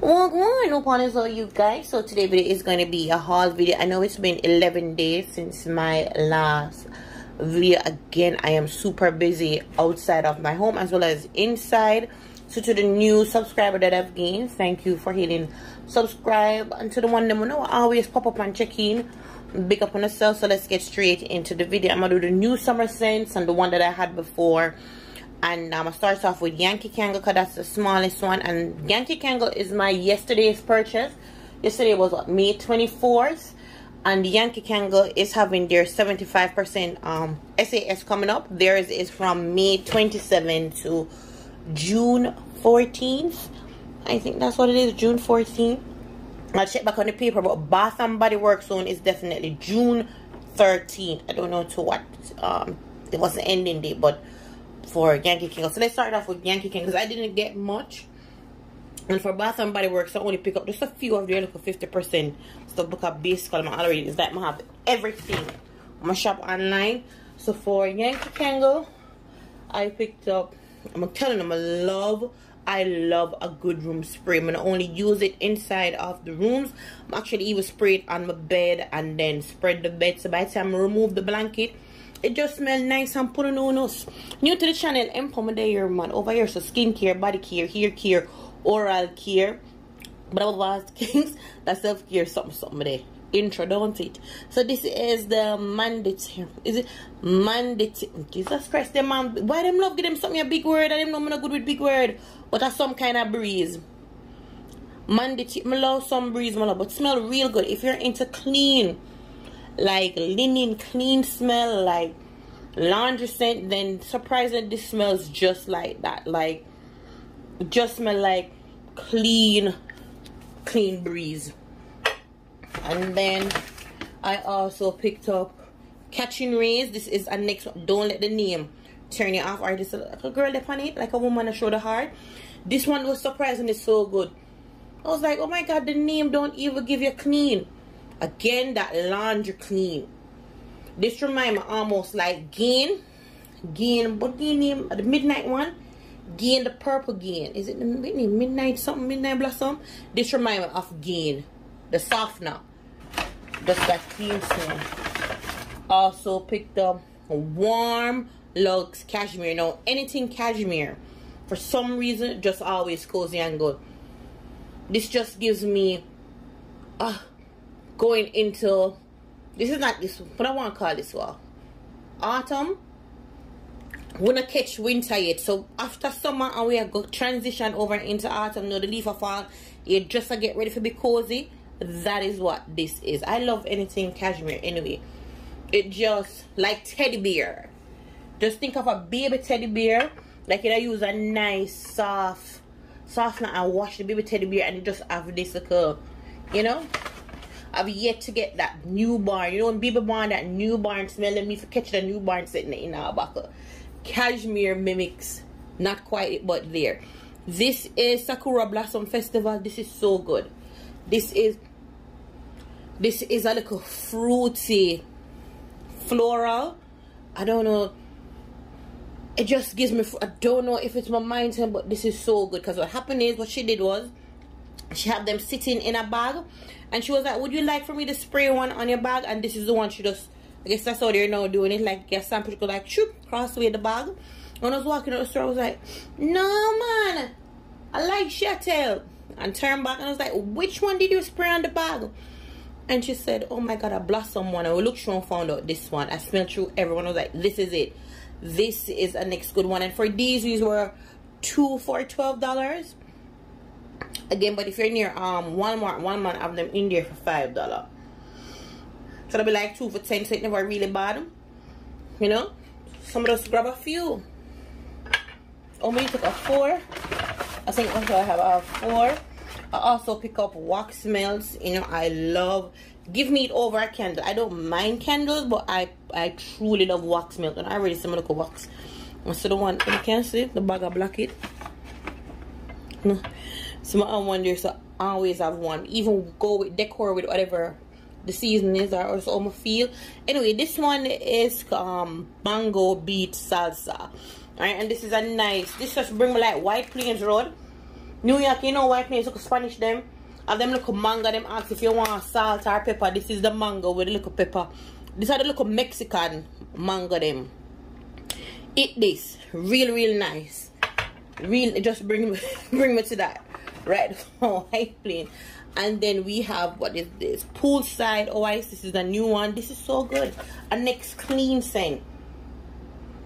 Well, good upon is all you guys. So today video is going to be a haul video. I know it's been 11 days since my last video. Again, I am super busy outside of my home as well as inside. So to the new subscriber that I've gained, thank you for hitting subscribe. And to the one that will know always pop up and check in. Big up on yourself. So let's get straight into the video. I'm going to do the new summer scents and the one that I had before and I'm gonna start off with Yankee Candle because that's the smallest one. And Yankee Candle is my yesterday's purchase. Yesterday was what May 24th and Yankee Candle is having their 75% um, SAS coming up. Theirs is from May 27 to June 14th I think that's what it is June 14th I'll check back on the paper but Bath and Body Works zone is definitely June 13th I don't know to what um, it was the ending date but for Yankee Candle. So let's start off with Yankee Candle because I didn't get much. And for Bath and Body Works, I only pick up just a few of their little 50% stuff because basically I'm already is that I have everything. I'm shop online. So for Yankee Candle, I picked up, I'm telling them I love I love a good room spray. I'm gonna only use it inside of the rooms. I'm actually even spray it on my bed and then spread the bed. So by the time I remove the blanket, it just smells nice and put on us. New to the channel, Empo here, man. Over here, so skincare, body care, hair care, oral care. But I was things that self care, something, something there. Intro, don't it? So this is the mandate. Is it mandate? Jesus Christ, them man. Why them love give them something a big word? I don't know I'm not good with big word. But that's some kind of breeze. Mandate. I love some breeze, my love, but smell real good. If you're into clean like linen clean smell like laundry scent then surprisingly this smells just like that. Like just smell like clean clean breeze. And then I also picked up catching rays. This is a next one. Don't let the name turn you off. Or this like a girl upon it like a woman a show the heart. This one was surprisingly so good. I was like oh my god the name don't even give you a clean Again, that laundry clean. This remind me almost like Gain. Gain, what the name? The midnight one. Gain, the purple Gain. Is it the midnight something? Midnight blossom? This remind me of Gain. The softener. Just that clean smell. Also picked up warm luxe cashmere. Now, anything cashmere, for some reason, just always cozy and good. This just gives me... Uh, going into this is not this what I want to call this one. Autumn We're not catch winter yet. So after summer and we are go transition over into autumn now the leaf of fall you just to get ready to be cozy. That is what this is. I love anything cashmere anyway. It just like teddy bear. Just think of a baby teddy bear. Like you know, use a nice soft softener and wash the baby teddy bear and you just have this little uh, you know I've yet to get that newborn. You know when people born that newborn smell and me for catch the newborn sitting in our buckle. Cashmere mimics. Not quite but there. This is Sakura Blossom Festival. This is so good. This is this is a little fruity floral. I don't know. It just gives me I don't know if it's my mindset but this is so good because what happened is what she did was she had them sitting in a bag and she was like would you like for me to spray one on your bag? And this is the one she just i guess that's how they're now doing it. Like get some people like shoot cross away the bag. When i was walking out the store i was like no man i like Chatel. And turned back and i was like which one did you spray on the bag? And she said oh my god i blossom one. I looked through and found out this one. I smelled through everyone. I was like this is it. This is a next good one. And for these these were two for twelve dollars again but if you're near um Walmart month of them in there for five dollar. So that'll be like two for ten so it never really bad you know? Some of us grab a few. Only took a four. I think also I have a four. I also pick up wax melts you know I love give me it over a candle. I don't mind candles but I I truly love wax melt and I already some look wax. So the one? You can see the bag of black it so my wonder so I always have one even go with decor with whatever the season is or on my feel anyway this one is um mango peach salsa all right and this is a nice this just bring me like white plains road New York, you know White place look Spanish them. And them little mango, them ask if you want salt or pepper. This is the mango with the little pepper. These are the little Mexican mango them. Eat this. Real, real nice. Real just bring me bring me to that. Right. Oh I plane. And then we have what is this? Poolside Oasis. This is the new one. This is so good. A next clean scent.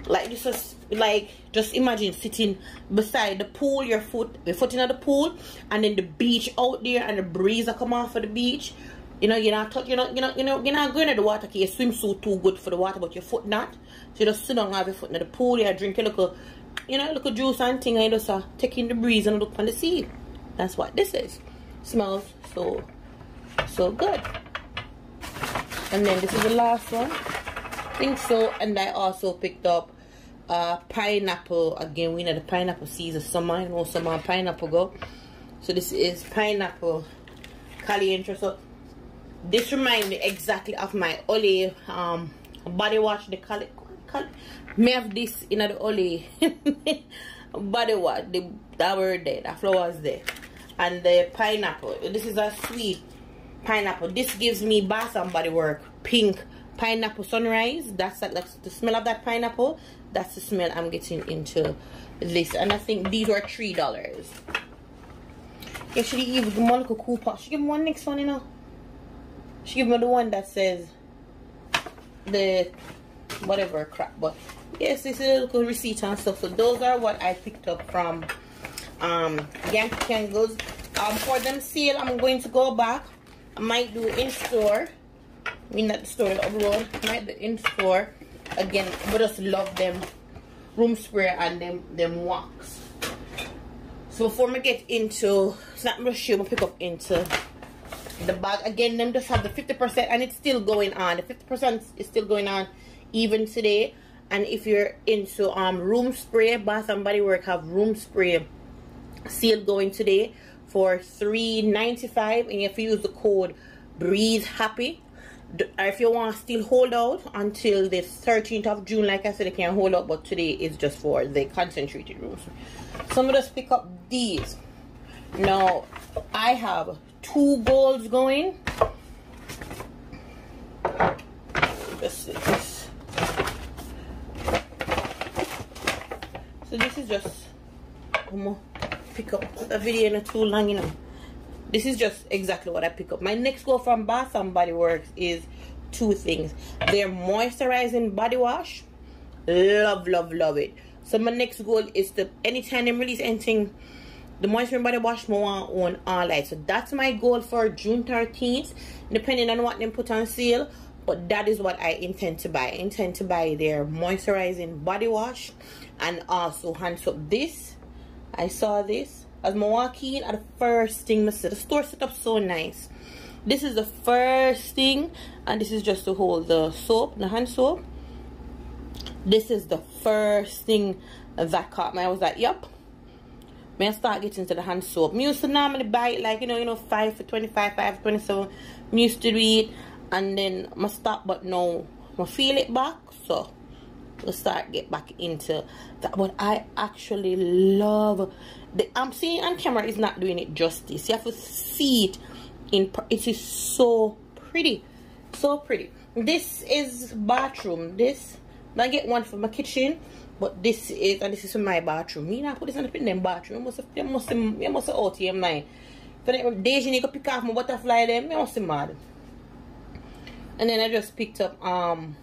Like this is like just imagine sitting beside the pool, your foot your foot in the pool, and then the beach out there and the breeze that come off of the beach. You know, you're not you're not you know you know you're not going to the water your swimsuit too good for the water, but your foot not. So you just sit down have your foot in the pool, you drink a little you know, little juice and thing and you just uh, taking the breeze and look on the sea. That's what this is. Smells so so good. And then this is the last one. I think so. And I also picked up uh, pineapple again we know the pineapple season summer you know summer pineapple go so this is pineapple caliente so this reminds me exactly of my Olay um, body wash the cali may have this in the Olay body wash the that word there The flowers there. And the pineapple this is a sweet pineapple. This gives me bath and body work. Pink pineapple sunrise that's like that's the smell of that pineapple that's the smell i'm getting into this. And i think these three dollars. Yeah, actually give monica cooper she give me one next one you know. She give me the one that says the whatever crap but yes this is a little receipt and stuff. So those are what i picked up from um yankee candles um for them sale i'm going to go back. I might do in store. I mean not the store up road might do in store again but just love them room spray and them them wax so before we get into snap brush I'm pick up into the bag. Again them just have the 50 percent and it's still going on. The 50 percent is still going on even today. And if you're into um room spray bath and body work have room spray sale going today for 3.95 and if you use the code breathe happy if you want to still hold out until the 13th of June like I said you can hold out but today is just for the concentrated rooms so I'm gonna pick up these. Now I have two golds going. This so this is just I'm gonna pick up a video in too long you know this is just exactly what I pick up. My next goal from Bath and Body Works is two things. Their moisturizing body wash. Love, love, love it. So my next goal is to anytime they release anything, the moisturizing body wash more on light. So that's my goal for June 13th. Depending on what they put on sale. But that is what I intend to buy. I intend to buy their moisturizing body wash and also hand soap. This, I saw this as I walk in the first thing I see. The store set up so nice. This is the first thing and this is just to hold the soap the hand soap. This is the first thing that caught me I was like yep may I start getting into the hand soap? Me used to normally buy it like you know you know 5 for 25 5 for 27 me used to do it and then I stop but now I feel it back so we'll start get back into that. But I actually love the I'm seeing on camera is not doing it justice. You have to see it in it is so pretty so pretty. This is bathroom. This I get one for my kitchen but this is and this is for my bathroom. Me not put this on the them bathroom. You must have you must have you must have out here mine for the days you need to pick off my butterfly them you must have mad and then I just picked up um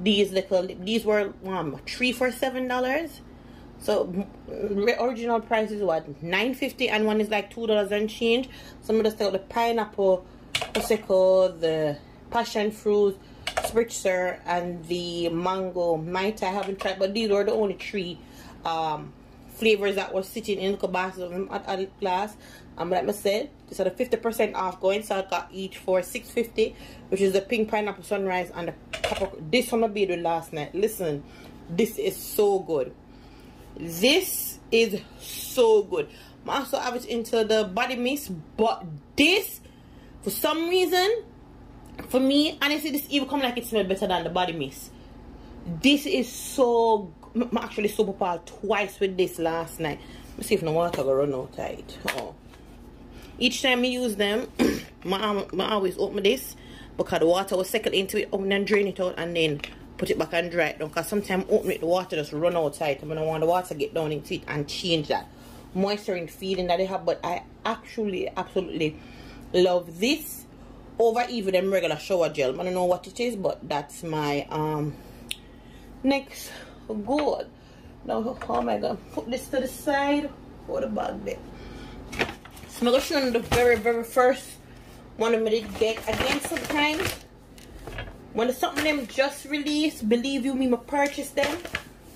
these little these were um three for seven dollars. So original price is what? 9.50 and one is like two dollars and change. Some of the stuff the pineapple prosecco the passion fruit spritzer and the mango might i haven't tried but these were the only three um, flavors that were sitting in the them at, um like I said this is a 50 percent off going so i got each for 6.50 which is the pink pineapple sunrise and the pepper this one i made with last night listen this is so good this is so good i also it into the body mist but this for some reason for me honestly this even come like it smells better than the body mist this is so I actually up twice with this last night. Let me see if no water will run out tight. Oh. Each time I use them, I, I always open this because the water will settle into it, open and then drain it out and then put it back and dry it down. Because sometimes open it, the water just run out tight. I don't want the water get down into it and change that moisturizing feeling that they have. But I actually, absolutely love this over even them regular shower gel. I don't know what it is, but that's my um next goal. Now, how am I going to put this to the side? Put the bag there. Going to show you the very, very first one going to get. Again, sometimes when something them just released, believe you me, I purchase them.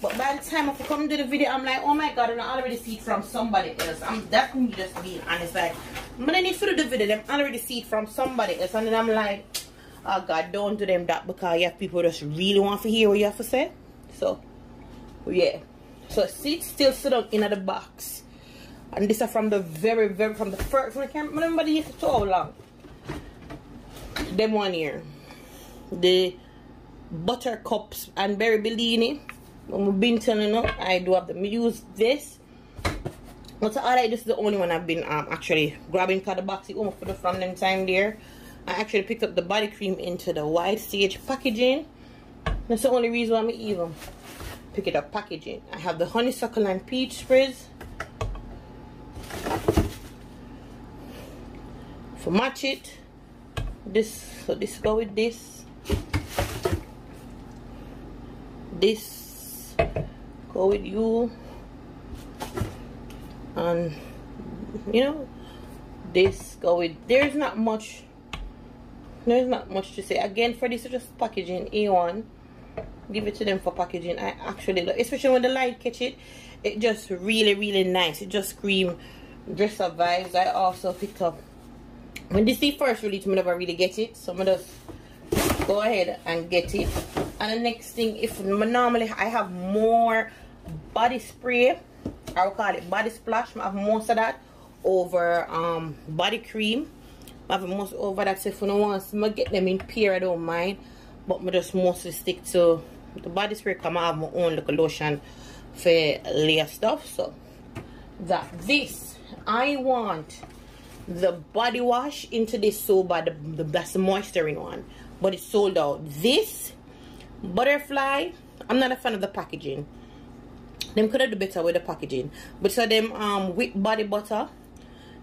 But by the time I come to the video, I'm like, oh my god, and I already see it from somebody else. I'm definitely just being honest. Like, when I need to do the video, them already see it from somebody else. And then I'm like, oh god, don't do them that because you have people just really want to hear what you have to say. So, yeah. So, see, still sit up in the box and these are from the very very from the first I can't remember the year so long them one here. the buttercups and berry bellini. We've been telling you I do have them use this. But alright this is the only one I've been um, actually grabbing for the box almost for the from them time there. I actually picked up the body cream into the white stage packaging. That's the only reason I'm even pick it up packaging. I have the honeysuckle and peach sprays for match it. This so this go with this. This go with you. And you know this go with there's not much there's not much to say. Again for this just packaging a1 give it to them for packaging. I actually love especially when the light catch it it just really really nice. It just scream dress up vibes. I also picked up when this is first release me never really get it. So i'm just go ahead and get it. And the next thing if normally i have more body spray i will call it body splash i have most of that over um body cream. I have most over that so if you want to get them in pair I don't mind. But I just mostly stick to the body spray come I have my own little lotion for layer stuff. So that this I want the body wash into this soap by the, that's the moisturizing one but it's sold out. This butterfly i'm not a fan of the packaging. Them could have do better with the packaging. But so them um with body butter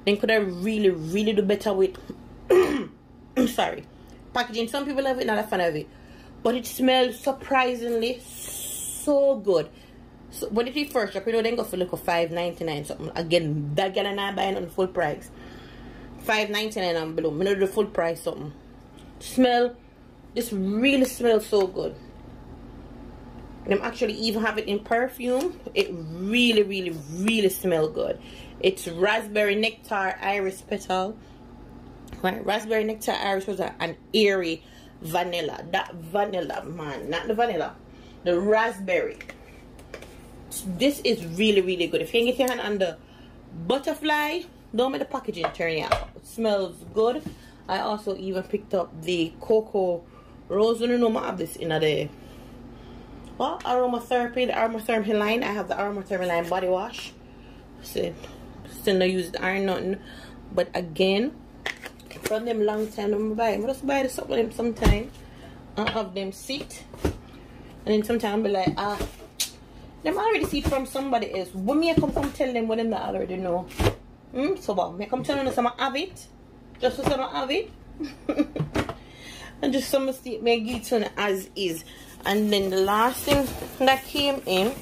then could have really really do better with sorry packaging. Some people love it not a fan of it. But it smells surprisingly so good. So when it first up you know then go for like a 5.99 something. Again that girl and i buying on full price Five ninety nine and below. Me the full price something. Smell. This really smells so good. Them actually even have it in perfume. It really, really, really smell good. It's raspberry nectar iris petal. Right, raspberry nectar iris petal and airy vanilla. That vanilla, man, not the vanilla, the raspberry. This is really, really good. If you can get your hand on the butterfly don't make the packaging turn out. Smells good. I also even picked up the cocoa rose. No no I have this in a day. well aromatherapy the aromatherapy line. I have the aromatherapy line body wash. So still not use iron nothing. But again from them long time i'm buying just buy this up them sometime i have them sit. And then sometimes be like ah them already see from somebody else. When me I come come tell them what them that already know Hmm? So what? Me come tell you some have it. Just for some have it. and just some mistake me give it as is. And then the last thing that came in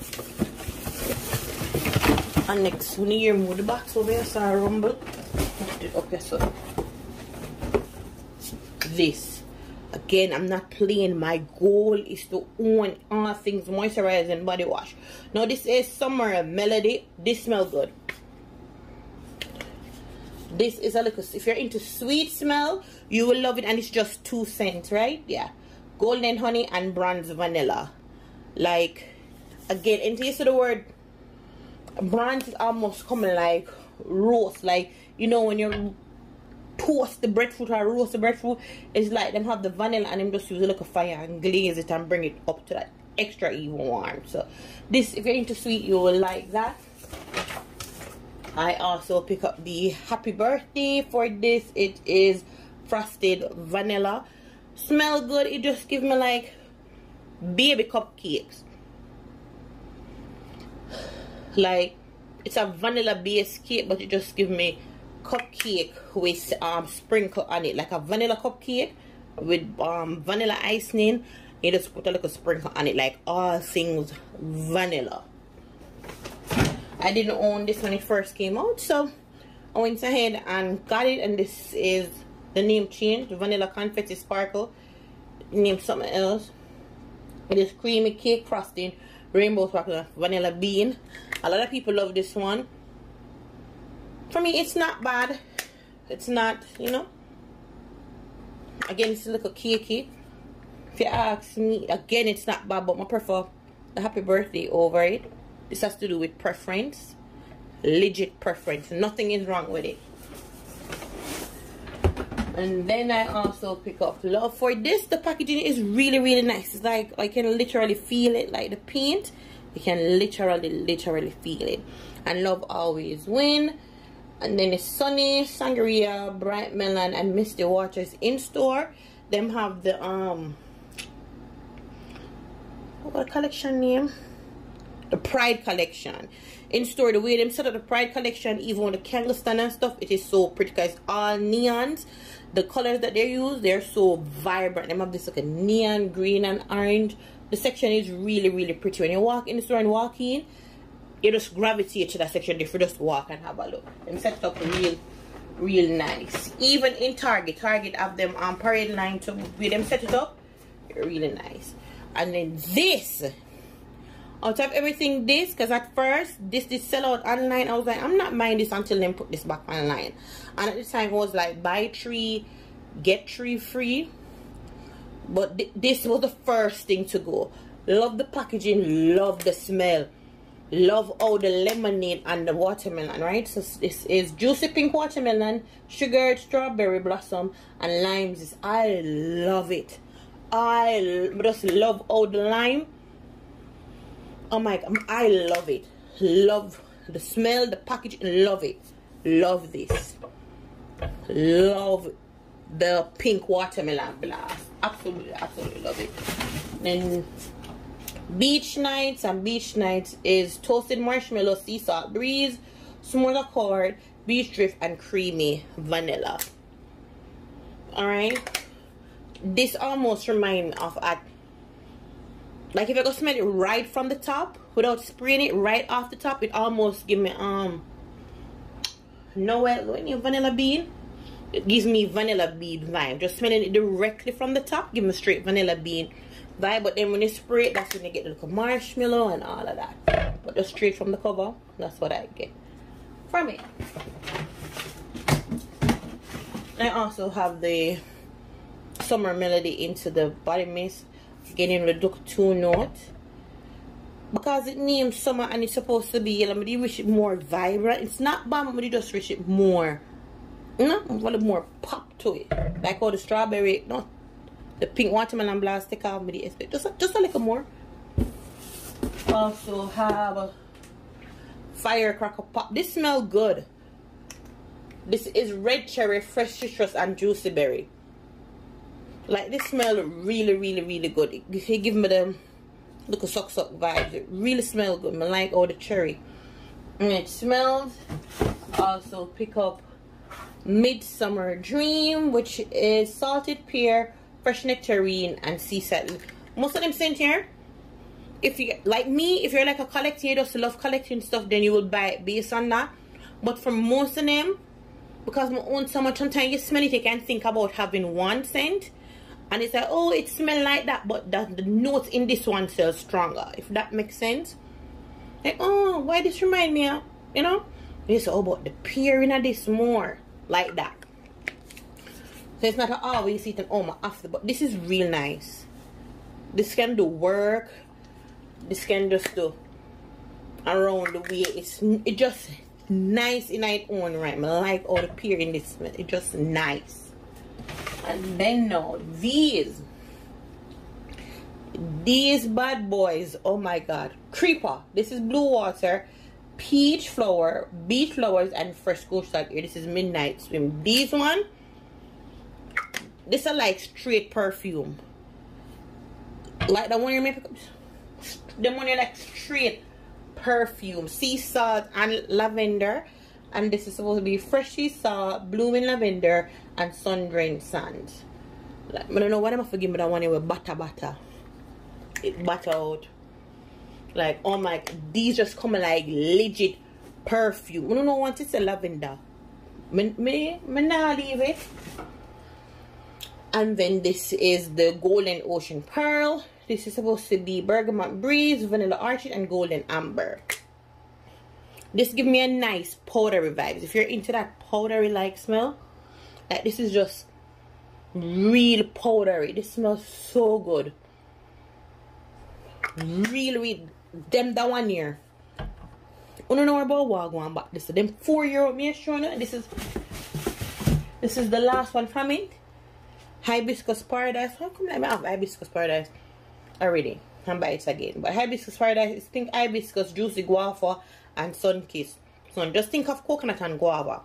and next when you hear more the box over here so I rumble. Put it up here so this again i'm not playing my goal is to own all things moisturizing body wash now this is summer melody this smells good this is a little if you're into sweet smell you will love it and it's just two cents right? Yeah. Golden honey and bronze vanilla. Like again in taste of the word bronze is almost coming like roast. Like you know when you toast the breadfruit or roast the breadfruit it's like them have the vanilla and them just use a little fire and glaze it and bring it up to that extra even warm. So this if you're into sweet you will like that I also pick up the happy birthday for this. It is frosted vanilla. Smell good. It just give me like baby cupcakes. Like it's a vanilla based cake but it just give me cupcake with um sprinkle on it. Like a vanilla cupcake with um vanilla icing. You just put a little sprinkle on it like all things vanilla I didn't own this when it first came out so I went ahead and got it and this is the name changed vanilla confetti sparkle name something else. It is creamy cake frosting rainbow sparkle vanilla bean. A lot of people love this one. For me it's not bad. It's not you know. Again it's a little cakey. If you ask me again it's not bad but I prefer the happy birthday over it this has to do with preference. Legit preference. Nothing is wrong with it. And then I also pick up love for this. The packaging is really really nice. It's like I can literally feel it. Like the paint you can literally literally feel it. And love always win. And then it's sunny sangria bright melon and misty waters in store. Them have the um what collection name the pride collection. In store the way them set up the pride collection even on the candle stand and stuff it is so pretty guys all neons. The colors that they use they're so vibrant. They have this like a neon green and orange. The section is really really pretty. When you walk in the store and walk in you just gravitate to that section. If you just walk and have a look. And set up real real nice. Even in target target have them on parade line to with them set it up. Really nice. And then this top of everything this because at first this did sell out online i was like i'm not buying this until they put this back online. And at the time it was like buy three get three free. But th this was the first thing to go. Love the packaging love the smell love all the lemonade and the watermelon right? So this is juicy pink watermelon sugared strawberry blossom and limes i love it. I just love all the lime oh my god i love it. Love the smell the package love it. Love this. Love the pink watermelon blast. Absolutely absolutely love it. Then beach nights and beach nights is toasted marshmallow sea salt breeze smooth accord beach drift and creamy vanilla. All right? This almost reminds me of at like if I go smell it right from the top without spraying it right off the top it almost give me um Noel vanilla bean. It gives me vanilla bean vibe. Just smelling it directly from the top give me straight vanilla bean vibe. But then when you spray it that's when you get the little marshmallow and all of that. But just straight from the cover that's what I get from it. I also have the summer melody into the body mist getting Duke 2 note because it named summer and it's supposed to be yellow but you wish it more vibrant. It's not bad but you just wish it more you a little more pop to it. Like all the strawberry no the pink watermelon blast take with the just just a little more. Also have a firecracker pop. This smell good. This is red cherry fresh citrus and juicy berry like this smell really really really good. It, it give me the look little suck suck vibes. It really smells good. I like all the cherry. And it smells also pick up midsummer dream which is salted pear fresh nectarine and sea salt. Most of them sent here. If you like me if you're like a collector you just love collecting stuff then you will buy it based on that. But for most of them because I own so much sometimes you smell it you can't think about having one scent and it's like oh it smells like that but the, the notes in this one sell stronger if that makes sense. Like oh why this remind me of you know? It's all about the peering of this more like that. So it's not always eat an oma after but this is real nice. This can do work. This can just do around the way. It's it just nice in its own right. I like all the peer in this it's just nice then now. These these bad boys oh my god. Creeper. This is blue water peach flower beach flowers and fresh coast here this is midnight swim. These one this are like straight perfume. Like the one you make the one you like straight perfume. Sea salt and lavender. And this is supposed to be fresh sea salt blooming lavender and sun drained sand. Like, I don't know what I'm forgive me that one with butter butter. It butter out. Like oh my these just come like legit perfume. I don't know what it's a lavender. Me, me, me not leave it. And then this is the golden ocean pearl. This is supposed to be bergamot breeze vanilla orchid and golden amber. This give me a nice powdery vibes. If you're into that powdery like smell like this is just real powdery. This smells so good. Real real. Them that one year I don't know about Wagwan but this is them four euro me showing you this is this is the last one from it. Hibiscus paradise. How come I have hibiscus paradise already? And buy it again. But hibiscus paradise think hibiscus juicy guava and sun kiss. So just think of coconut and guava.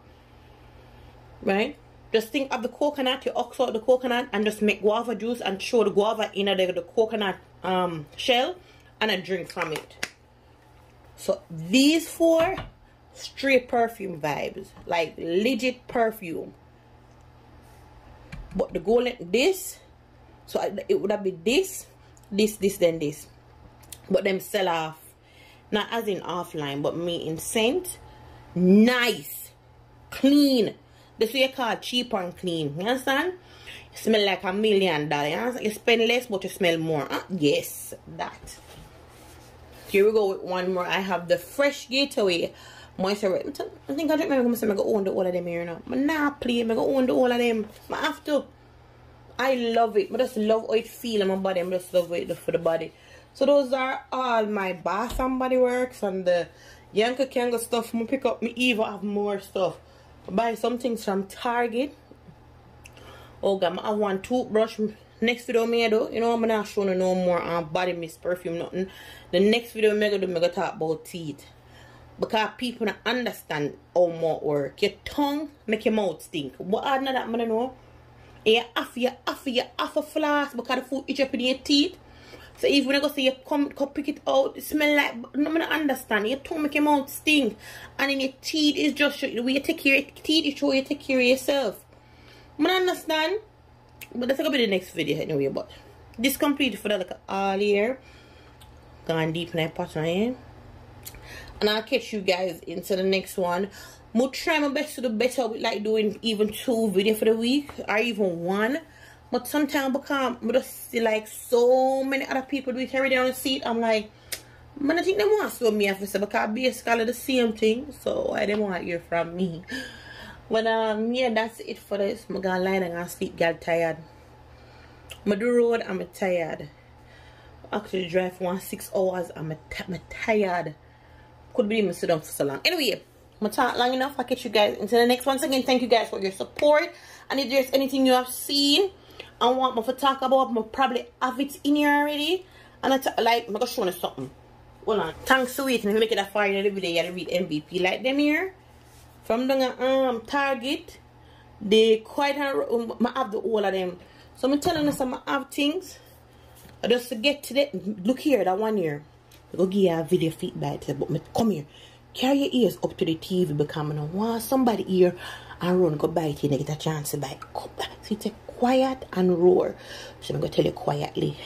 Right just think of the coconut you ox out the coconut and just make guava juice and throw the guava in the, the coconut um, shell and a drink from it. So these four straight perfume vibes like legit perfume. But the golden this so it would have been this this this then this. But them sell off not as in offline but me in scent. Nice clean this way you call cheap and clean you understand you smell like a million dollars you spend less but you smell more huh? yes that here we go with one more i have the fresh gateway moisturizer i think i don't remember i'm gonna own the all of them here now but nah play i'm gonna own the all of them i have to I love it. I just love how it feel in my body. I just love it for the body. So those are all my Bath and Body Works and the Yankee Candle stuff. I'm going to pick up me even have more stuff. Buy some things from Target. Oh god, I one toothbrush next video me do. You know I'm not showing you no more um, body mist perfume nothing. The next video me do me go talk about teeth. Because people don't understand how more work. Your tongue make your mouth stink. What I know that man know? you have your have your have a floss because the food itch up in your teeth. So even when I go say you come, come pick it out, it smell like no man understand. Your make your mouth stink. And then your teeth is just the way you take care of your teeth is show you take care of yourself. I'm going to understand. But that's gonna be the next video anyway, but this complete for the like all year. Gone deep in that pattern. Eh? And I'll catch you guys into the next one I'm try my best to do better with like doing even two video for the week or even one. But sometimes because I just see like so many other people do it already on the seat, I'm like, man, I think they want to me officer because basically the same thing. So I didn't want to hear from me. But um yeah, that's it for this. I'm gonna lie and sleep, get tired. I'm do road, I'm tired. Actually drive for one six hours, I'm, I'm tired. Could be me sit down for so long. Anyway. I'm talk long enough. I'll catch you guys into the next. Once again, thank you guys for your support. And if there's anything you have seen and want me to talk about, I'm probably have it in here already. And I like, I'm going to show you something. Hold on. Thanks to waiting. Make it a fire in the video. You read MVP. Like them here. From the um, Target. They quite um, I have the all of them. So I'm telling you some have things. I just to get to the look here, that one here. I go give you a video feedback. But me, come here. Carry your ears up to the TV because I want somebody here and run go bite you and get a chance to bite. See, take quiet and roar. So I'm going to tell you quietly.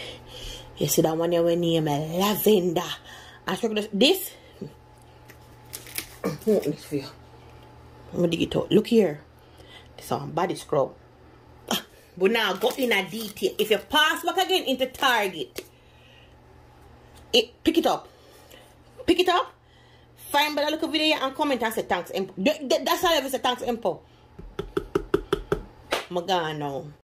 You see that one there we name Lavender. I show you this. This hmm. for you. I'm going to dig it out. Look here. This is body scrub. Ah, but now go in a detail. If you pass back again into Target, it pick it up. Pick it up Find better look video and comment and say thanks. That's how I ever say thanks info. I'm gone now.